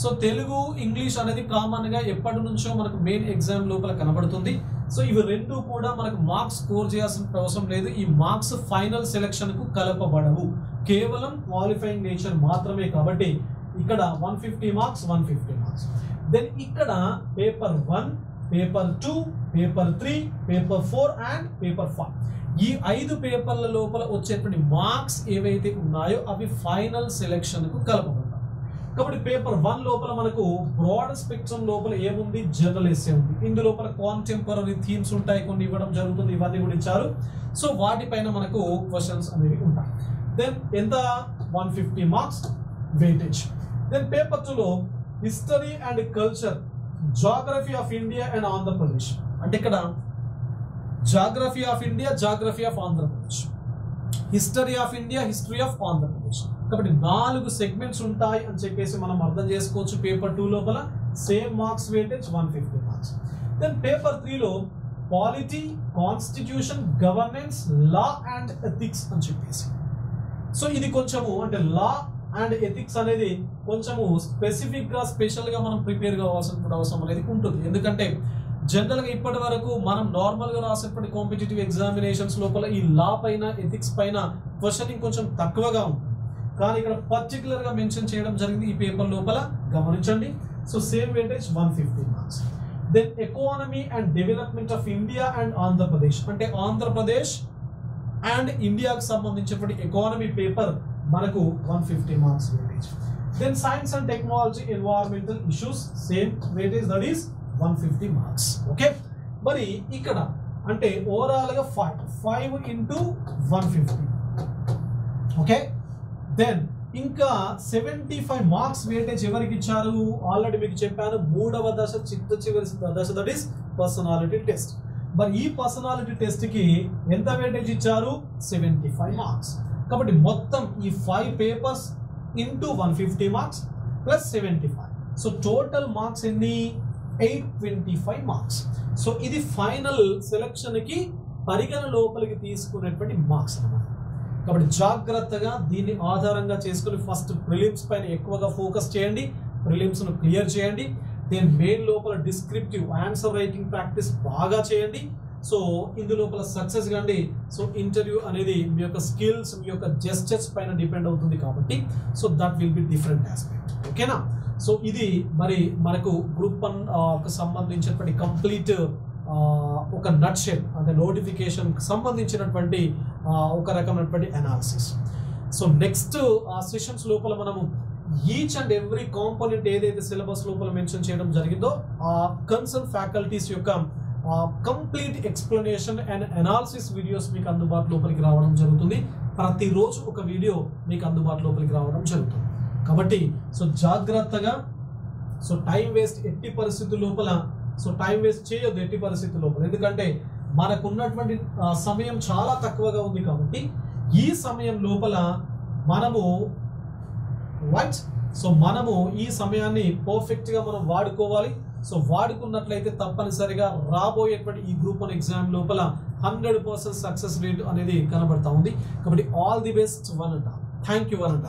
సో తెలుగు ఇంగ్లీష్ అనేది కామన్గా ఎప్పటి నుంచో మనకు మెయిన్ ఎగ్జామ్ లోపల కనబడుతుంది. సో ఇవి రెండు కూడా మనకు మార్క్స్ స్కోర్ చేయాల్సిన అవసరం లేదు. ఈ మార్క్స్ ఫైనల్ సెలెక్షన్కు కలపబడవు. కేవలం క్వాలిఫైయింగ్ నేచర్ మాత్రమే కాబట్టి ఇక్కడ one fifty marks one fifty marks then ఇక్కడ paper one paper two paper three paper four and paper five ఈ ఐదు పేపర్ల లోపల వచ్చేటువంటి మార్క్స్ ఏవైతే ఉన్నాయో అవి ఫైనల్ సెలెక్షన్కు కు కాబట్టి పేపర్ వన్ లోపల మనకు బ్రాడ్ స్పెక్ట్రమ్ లోపల ఏముంది? జనరల్ ఎస్ఏ ఉంది ఇందు లోపల కాంటెంపరీ థీమ్స్ ఉంటాయి కొన్ని ఇవ్వడం జరుగుతుంది ఇవన్నీ కూడా ఇచ్చారు. సో వాటిపైన మనకు క్వశ్చన్స్ అనేవి ఉంటాయి. దెన్ ఎంత? One fifty marks weightage then paper టూలో history and culture geography of India and Andhra Pradesh అంటే ఇక్కడ geography of India geography of Andhra Pradesh history of India history of Andhra Pradesh కాబట్టి నాలుగు segments ఉంటాయి అని చెప్పేసి మనం అర్థం చేసుకోవచ్చు పేపర్ టూ లోపల. Same marks weightage one fifty marks then paper త్రీలో polity constitution governance law and ethics అని చెప్పేసి. సో ఇది కొంచెము అంటే లా అండ్ ఎథిక్స్ అనేది కొంచెము స్పెసిఫిక్గా స్పెషల్గా మనం ప్రిపేర్ కావాల్సిన అవసరం అనేది ఉంటుంది. ఎందుకంటే జనరల్గా ఇప్పటి వరకు మనం నార్మల్గా రాసేటువంటి కాంపిటేటివ్ ఎగ్జామినేషన్స్ లోపల ఈ లా పైన ఎథిక్స్ పైన క్వశ్చనింగ్ కొంచెం తక్కువగా ఉంటుంది. కానీ ఇక్కడ పర్టికులర్గా మెన్షన్ చేయడం జరిగింది ఈ పేపర్ లోపల. గమనించండి. So same weightage one fifty marks then economy and development of India and Andhra Pradesh అంటే ఆంధ్రప్రదేశ్ అండ్ ఇండియాకు సంబంధించినటువంటి ఎకానమీ పేపర్ మనకు one fifty marks weightage then science and technology environmental issues same weightage that is one fifty marks okay మరి ఇక్కడ అంటే ఓవరాల్గా five five into one fifty okay then ఇంకా seventy five marks weightage ఎవరికి ఇచ్చారు already మీకు చెప్పాను మూడవ దశ చిత్త చివరి దశ దట్ ఈస్ పర్సనాలిటీ టెస్ట్ మరి ఈ పర్సనాలిటీ టెస్ట్కి ఎంత వేటేజ్ ఇచ్చారు? సెవెంటీ ఫైవ్ మార్క్స్ కాబట్టి మొత్తం ఈ five papers into one fifty marks plus seventy five so total marks ఎన్ని? Eight twenty five marks so ఇది ఫైనల్ సెలెక్షన్కి పరిగణ లోపలికి తీసుకునేటువంటి మార్క్స్ అన్నమాట. కాబట్టి జాగ్రత్తగా దీన్ని ఆధారంగా చేసుకుని ఫస్ట్ ప్రిలిమ్స్ పైన ఎక్కువగా ఫోకస్ చేయండి ప్రిలిమ్స్ను క్లియర్ చేయండి దెన్ మెయిన్ లోపల డిస్క్రిప్టివ్ ఆన్సర్ రైటింగ్ ప్రాక్టీస్ బాగా చేయండి. సో ఇందు లోపల సక్సెస్ కండి. సో ఇంటర్వ్యూ అనేది మీ యొక్క స్కిల్స్ మీ యొక్క జెస్టర్స్ పైన డిపెండ్ అవుతుంది కాబట్టి so that will be different aspect ఓకేనా సో ఇది మరి మనకు గ్రూప్ వన్ సంబంధించినటువంటి కంప్లీట్ ఒక నట్షెల్ అంటే నోటిఫికేషన్ సంబంధించినటువంటి ఒక రకమైనటువంటి అనాలిసిస్ సో నెక్స్ట్ ఆ సెషన్స్ లోపల మనము ఈచ్ అండ్ ఎవ్రీ కాంపోనెంట్ ఏదైతే సిలబస్ లోపల మెన్షన్ చేయడం జరిగిందో ఆ కన్సర్న్ ఫ్యాకల్టీస్ యొక్క complete explanation and analysis videos మీకు అందుబాటు లోపలికి రావడం జరుగుతుంది. ప్రతిరోజు ఒక వీడియో మీకు అందుబాటు లోపలికి రావడం జరుగుతుంది. కాబట్టి సో జాగ్రత్తగా సో టైం వేస్ట్ ఎట్టి పరిస్థితుల లోపల సో టైం వేస్ట్ చేయొద్దు ఎట్టి పరిస్థితుల లోపల. ఎందుకంటే మనకున్నటువంటి సమయం చాలా తక్కువగా ఉంది కాబట్టి ఈ సమయం లోపల మనము రైట్ సో మనము ఈ సమయాన్ని పర్ఫెక్ట్గా మనం వాడుకోవాలి. సో వాడుకున్నట్లయితే తప్పనిసరిగా రాబోయేటువంటి ఈ గ్రూప్ వన్ ఎగ్జామ్ లోపల హండ్రెడ్ పర్సెంట్ సక్సెస్ రేట్ అనేది కనబడతా ఉంది. కాబట్టి ఆల్ ది బెస్ట్ వన్ అంట థ్యాంక్ యూ వన్ అంట